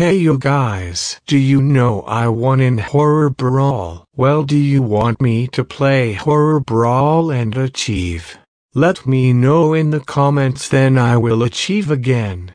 Hey you guys, do you know I won in Horror Brawl? Well do you want me to play Horror Brawl and achieve? Let me know in the comments then I will achieve again.